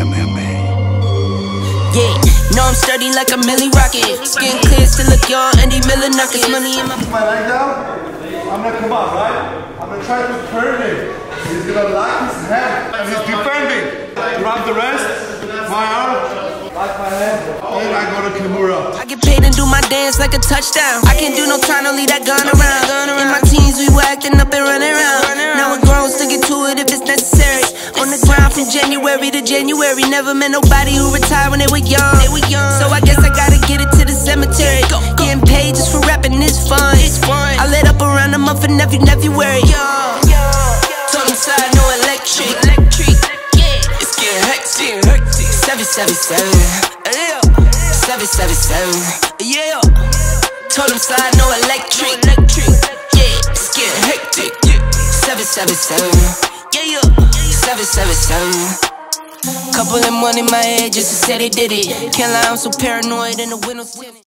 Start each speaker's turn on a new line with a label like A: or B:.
A: MMA.
B: Yeah, know I'm sturdy like a Millie Rocket. Skin clear, still look young, Andy Miller knuckles. Money in my.
C: my leg down, I'm gonna come up, right? I'm gonna try to curve him. He's gonna lock his head and he's defending. Grab the rest. my arm, lock my head, and I go to Kimura.
B: I get paid and do my dance like a touchdown. I can't do no trying to leave that gun around. In my from January to January. Never met nobody who retired when they were young. So I guess I gotta get it to the cemetery. Getting paid just for rapping is fun. I lit up around the month of nephew, February. Told him side, no electric. electric. Yeah. It's getting hectic. 777. Yeah. 777. Yeah. Told him slide, no electric. Yeah. It's getting hectic. 777. Yeah, yeah. 777. Couple of money in my head just to say they did it. Can't lie, I'm so paranoid in the windows.